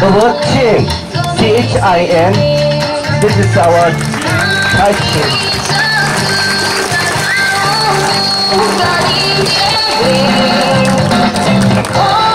The word chin, C-H-I-N, this is our Thai chin. Oh,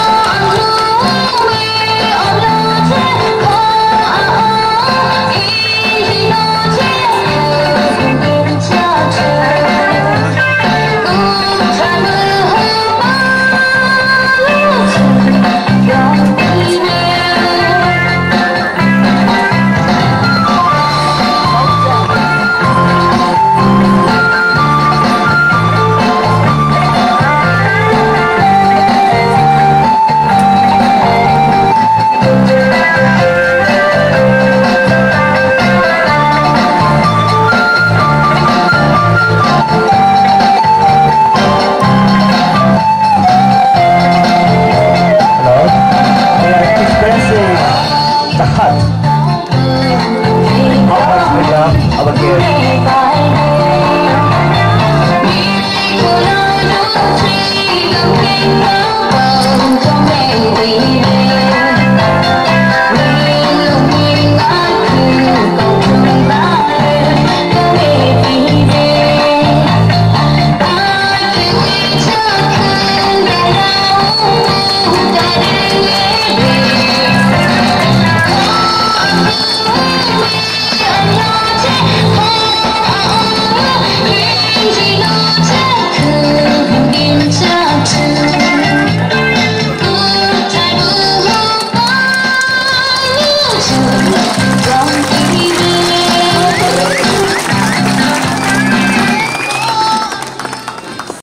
الشقات آه، بسم الله. آه، أبكر